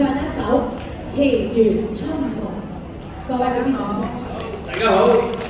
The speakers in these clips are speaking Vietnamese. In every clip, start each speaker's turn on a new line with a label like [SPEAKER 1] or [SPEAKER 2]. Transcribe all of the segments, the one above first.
[SPEAKER 1] 唱一首《奇緣春夢》。各位俾啲掌聲。
[SPEAKER 2] 大家好。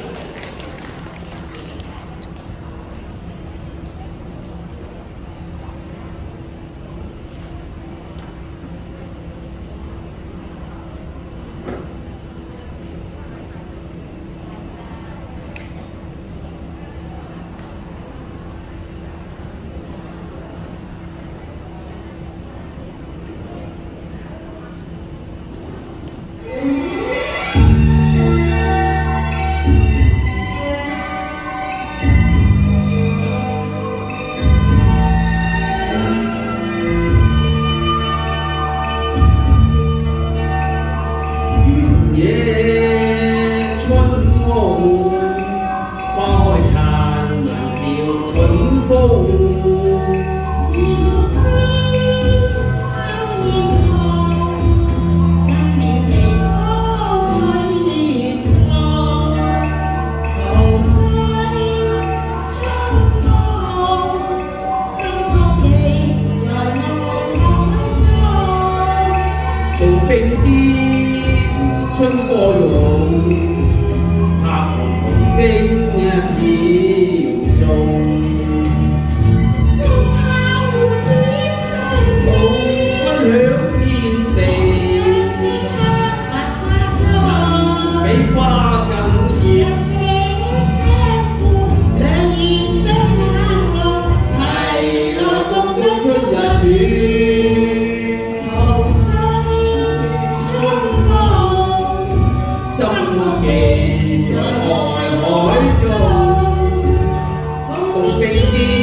[SPEAKER 2] 舞，花开灿烂笑春风。春過玉。
[SPEAKER 3] open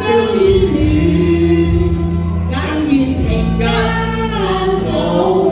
[SPEAKER 2] 相依恋，
[SPEAKER 3] 眼面情更重。